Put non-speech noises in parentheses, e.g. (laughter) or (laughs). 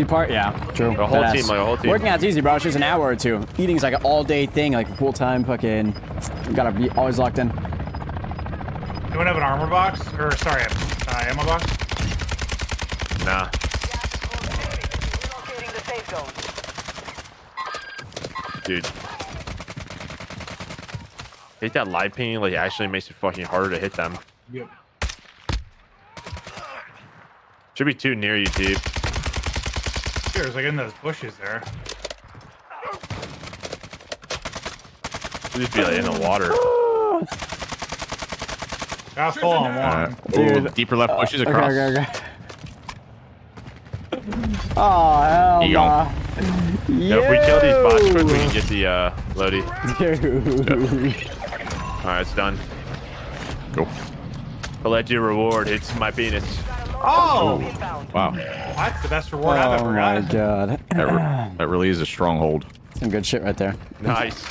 easy part? Yeah, true. The whole Deadass. team, like a whole team. Working out's easy, bro. It's just an hour or two. Eating's like an all-day thing, like full-time fucking. You gotta be always locked in. Anyone have an armor box? Or, sorry, uh, ammo box? Nah. Relocating the safe zone. Dude. Hit that live ping, like, actually makes it fucking harder to hit them. Yep. Should be two near you, Teep. There's like in those bushes there. Should just be like in the water. (laughs) Got full on one. Uh, Dude. ooh, deeper left bushes Okay, across. okay, okay. Oh hell There you go. nah. Yeah, if we kill these bots quick, we can get the uh, Lodi. Dude. Alright, it's done. Cool. Collect your reward. It's my penis. Oh! Inbound. Wow. That's the best reward I've Oh ever my god. That, re- that really is a stronghold. Some good shit right there. Nice.